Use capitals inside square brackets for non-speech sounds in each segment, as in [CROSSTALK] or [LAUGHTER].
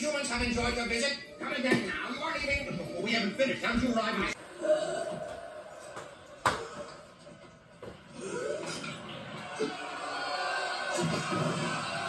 humans have enjoyed your visit. Come again now. You are leaving. We haven't finished, haven't you arrived? [LAUGHS]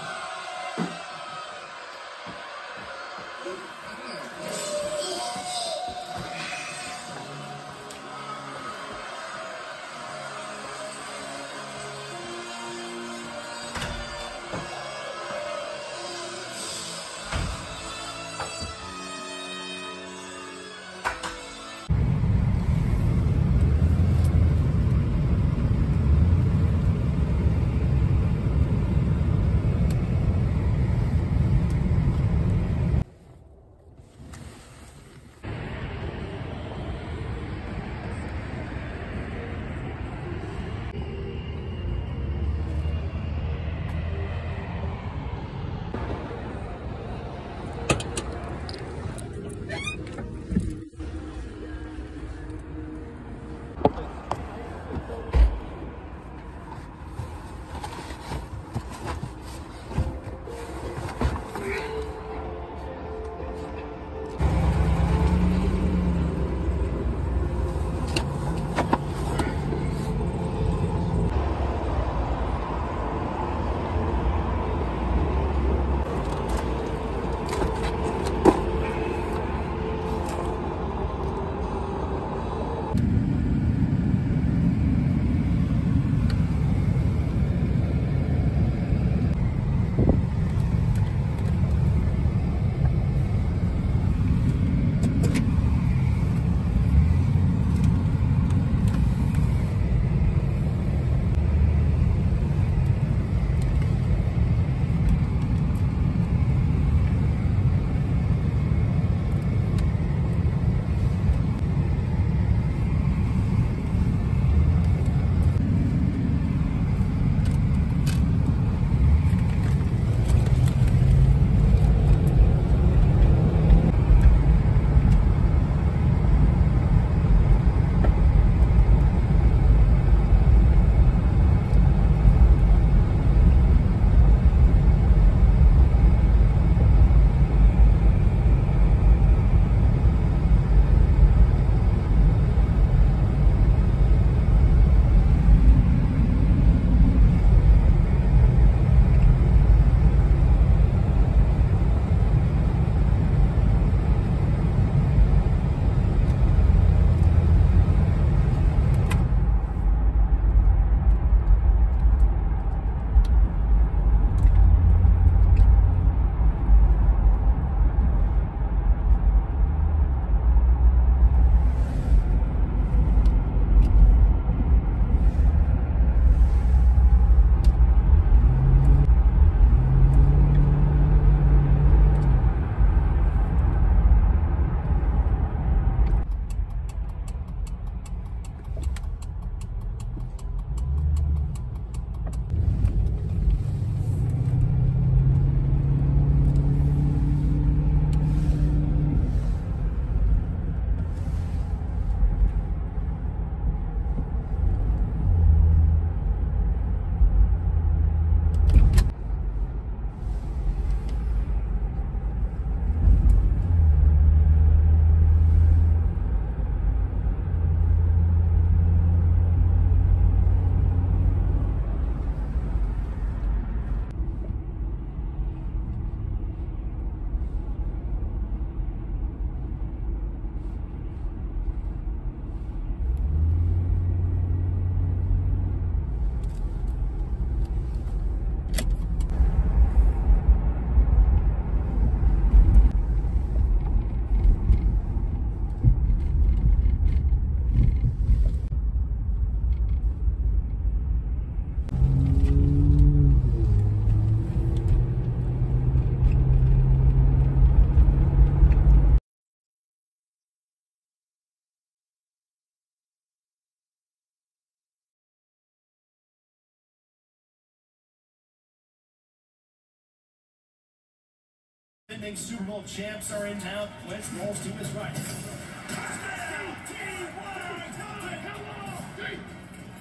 Defending Super Bowl champs are in now. Wentz rolls to his right.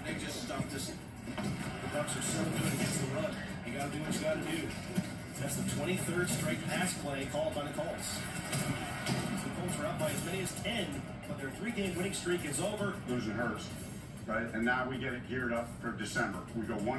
They just stumped us. The Bucs are so good against the run. You gotta do what you gotta do. That's the 23rd straight pass play called by the Colts. The Colts are up by as many as 10, but their three-game winning streak is over. losing hurts, right? And now we get it geared up for December. We go one.